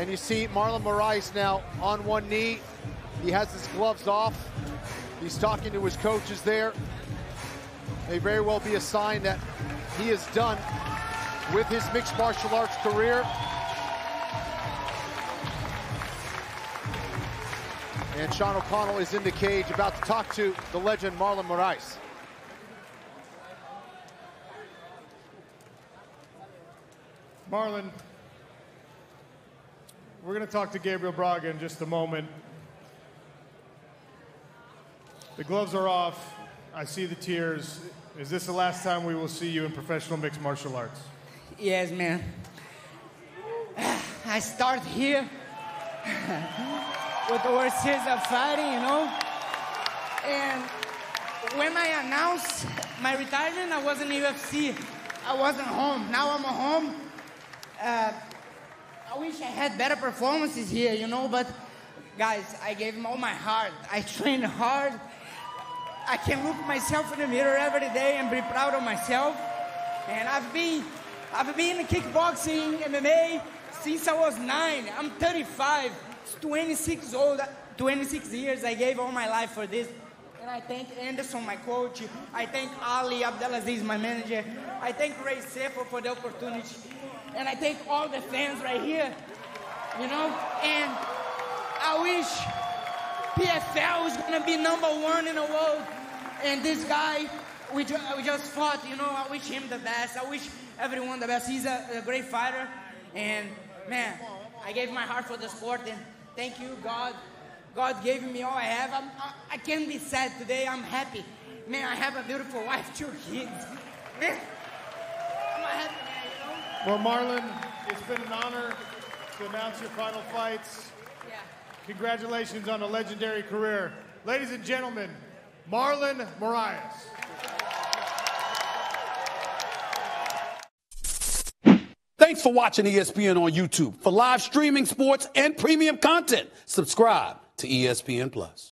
And you see Marlon Moraes now on one knee. He has his gloves off. He's talking to his coaches there. May very well be a sign that he is done with his mixed martial arts career. And Sean O'Connell is in the cage about to talk to the legend Marlon Moraes. Marlon, we're going to talk to Gabriel Braga in just a moment. The gloves are off. I see the tears. Is this the last time we will see you in professional mixed martial arts? Yes, man. I start here with the worst years of fighting, you know. And when I announced my retirement, I was in UFC. I wasn't home. Now I'm home. Uh, I wish I had better performances here, you know, but guys, I gave him all my heart. I trained hard. I can look myself in the mirror every day and be proud of myself. And I've been, I've been in kickboxing, MMA since I was nine. I'm 35. It's 26 old, 26 years. I gave all my life for this. And I thank Anderson, my coach. I thank Ali Abdelaziz, my manager. I thank Ray Sefo for the opportunity. And I thank all the fans right here. You know? And I wish PFL is gonna be number one in the world. And this guy, we, ju- we just fought, you know, I wish him the best. I wish everyone the best. He's a, a great fighter. And man, I gave my heart for the sport. And thank you, God. God gave me all I have. I'm, I, I can't be sad today. I'm happy. Man, I have a beautiful wife, two kids. Man, I'm a happy man, you know? Well, Marlon, it's been an honor to announce your final fights. Yeah. Congratulations on a legendary career. Ladies and gentlemen, Marlon Moraes. Thanks for watching ESPN on YouTube. For live streaming sports and premium content, subscribe to ESPN Plus.